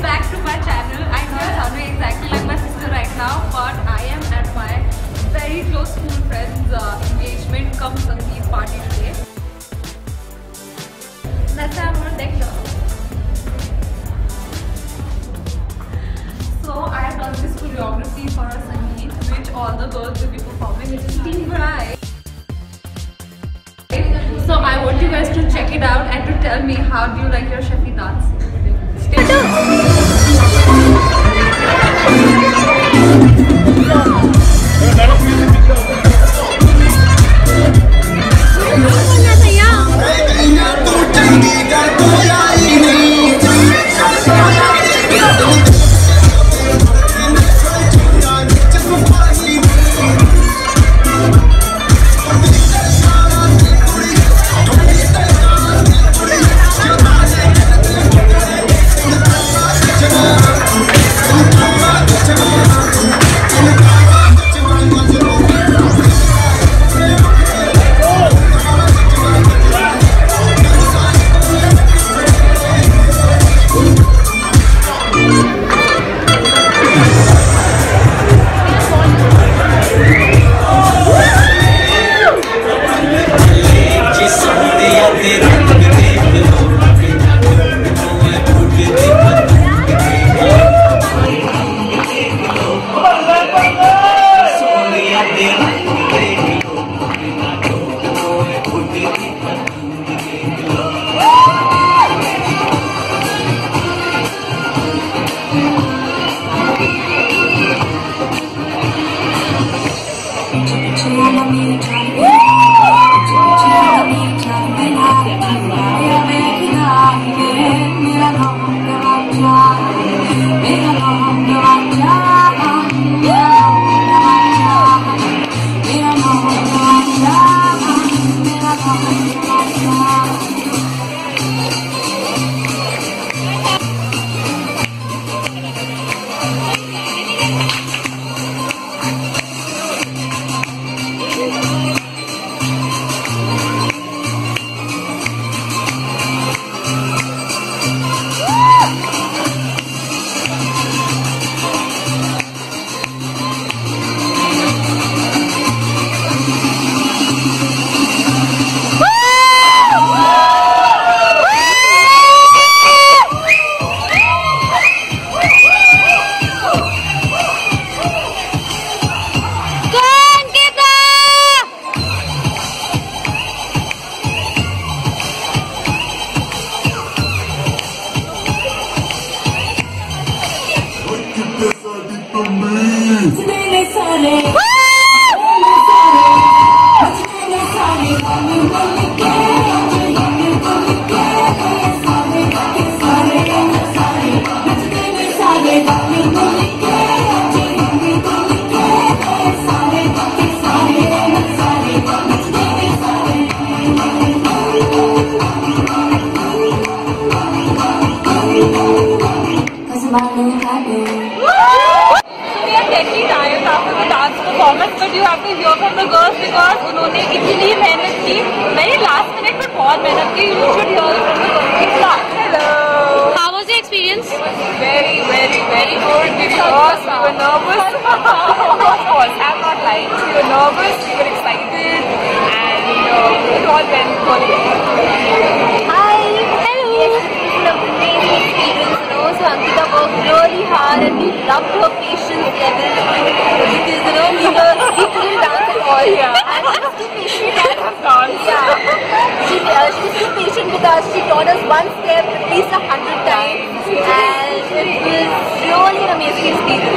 back to my channel. I know I'm sounding exactly like my sister right now, but I am at my very close school friend's uh, engagement cum Sangeet party today. That's I'm gonna you. So I have done this choreography for a Sangeet, which all the girls will be performing, is Team Right. So I want you guys to check it out and to tell me how do you like your Chefie dance. と。the dance performance, but you have to hear from the girls because उन्होंने इतनी मेहनत की नहीं last minute में बहुत मेहनत की you should hear from the girls. Ikra, hello. How was the experience? Very, very, very good. We were lost, we were nervous. of course, I'm not lying. We were nervous, we were excited, and uh, it all went well. Hi. Hello. Yes, it was an amazing experience, you know. So Ankita worked really hard and we loved her patience level orders one step, at least a hundred times and it was really an amazing experience.